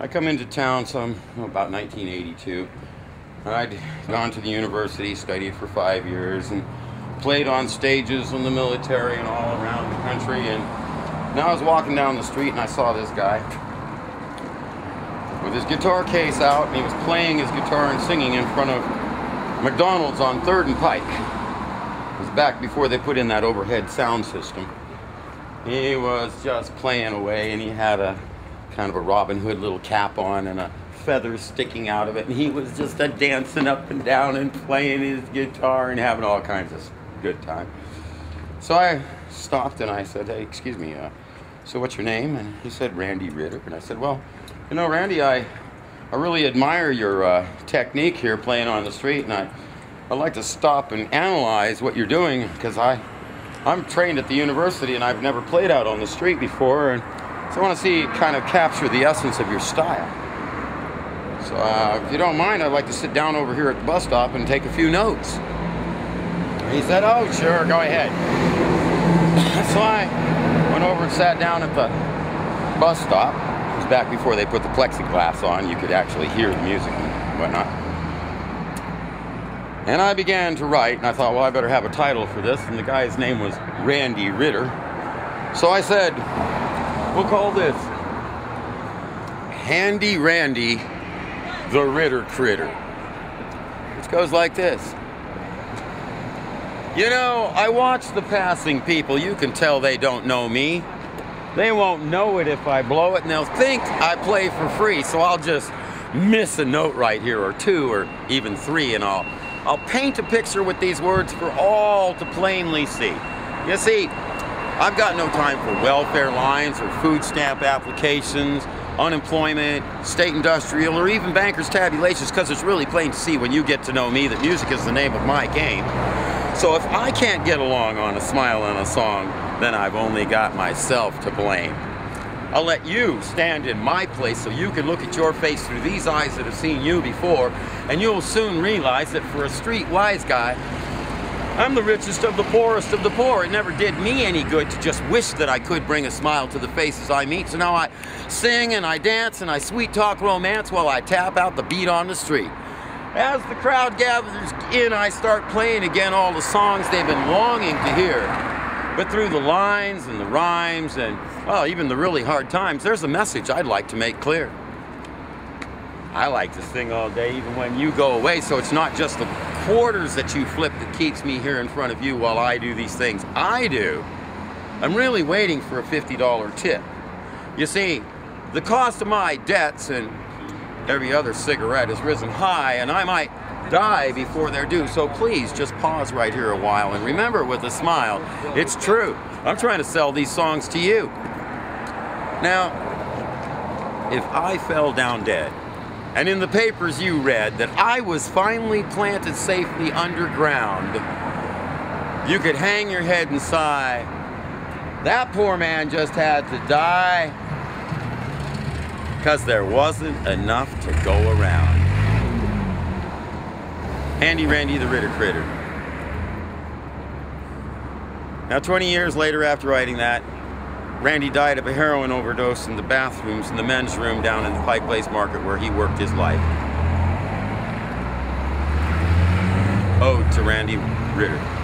I come into town some about 1982. I'd gone to the university, studied for five years, and played on stages in the military and all around the country. And now I was walking down the street and I saw this guy with his guitar case out, and he was playing his guitar and singing in front of McDonald's on 3rd and Pike. It was back before they put in that overhead sound system. He was just playing away, and he had a kind of a Robin Hood little cap on and a feather sticking out of it. And he was just a dancing up and down and playing his guitar and having all kinds of good time. So I stopped and I said, hey, excuse me, uh, so what's your name? And he said, Randy Ritter. And I said, well, you know, Randy, I, I really admire your uh, technique here playing on the street. And I, I'd like to stop and analyze what you're doing because I, I'm trained at the university and I've never played out on the street before. And so I want to see kind of capture the essence of your style. So uh, if you don't mind, I'd like to sit down over here at the bus stop and take a few notes. He said, oh, sure, go ahead. so I went over and sat down at the bus stop. It was back before they put the plexiglass on. You could actually hear the music and whatnot. And I began to write, and I thought, well, I better have a title for this. And the guy's name was Randy Ritter. So I said, We'll call this Handy Randy the Ritter Critter. Which goes like this. You know, I watch the passing people. You can tell they don't know me. They won't know it if I blow it, and they'll think I play for free. So I'll just miss a note right here, or two, or even three, and I'll I'll paint a picture with these words for all to plainly see. You see, I've got no time for welfare lines or food stamp applications, unemployment, state industrial, or even banker's tabulations because it's really plain to see when you get to know me that music is the name of my game. So if I can't get along on a smile and a song, then I've only got myself to blame. I'll let you stand in my place so you can look at your face through these eyes that have seen you before, and you'll soon realize that for a street wise guy, I'm the richest of the poorest of the poor. It never did me any good to just wish that I could bring a smile to the faces I meet. So now I sing and I dance and I sweet talk romance while I tap out the beat on the street. As the crowd gathers in, I start playing again all the songs they've been longing to hear. But through the lines and the rhymes and, well, even the really hard times, there's a message I'd like to make clear. I like to sing all day even when you go away, so it's not just the quarters that you flip that keeps me here in front of you while I do these things. I do. I'm really waiting for a $50 tip. You see, the cost of my debts and every other cigarette has risen high, and I might die before they're due. So please just pause right here a while and remember with a smile, it's true. I'm trying to sell these songs to you. Now, if I fell down dead, and in the papers you read that I was finally planted safely underground, you could hang your head and sigh, that poor man just had to die because there wasn't enough to go around. Handy Randy the Ritter Critter. Now 20 years later after writing that, Randy died of a heroin overdose in the bathrooms in the men's room down in the Pike Place Market where he worked his life. Ode to Randy Ritter.